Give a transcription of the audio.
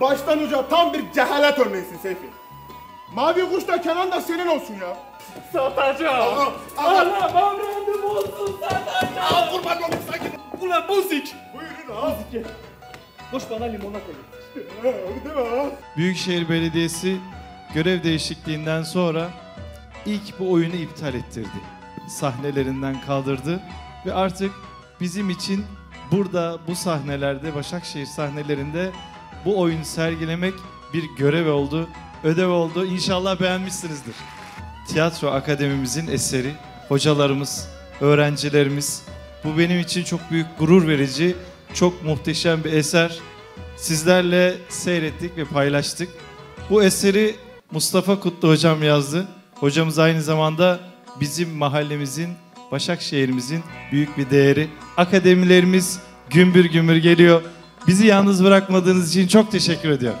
Baştan uca tam bir cehalet örneğisin Seyfi. Mavi kuş da Kenan da senin olsun ya. Satacağım. Aa, aa. Anam avradım olsun satacağım. Aa, kurban olayım sakin. Ulan muzik. Buyurun ha. Koş bana limonata getir. Ha, Değil mi ha? Büyükşehir Belediyesi görev değişikliğinden sonra ilk bu oyunu iptal ettirdi. Sahnelerinden kaldırdı ve artık bizim için burada bu sahnelerde Başakşehir sahnelerinde bu oyunu sergilemek bir görev oldu, ödev oldu. İnşallah beğenmişsinizdir. Tiyatro Akademimizin eseri, hocalarımız, öğrencilerimiz. Bu benim için çok büyük gurur verici, çok muhteşem bir eser. Sizlerle seyrettik ve paylaştık. Bu eseri Mustafa Kutlu hocam yazdı. Hocamız aynı zamanda bizim mahallemizin, Başakşehir'imizin büyük bir değeri. Akademilerimiz gümbür gümbür geliyor. Bizi yalnız bırakmadığınız için çok teşekkür ediyorum.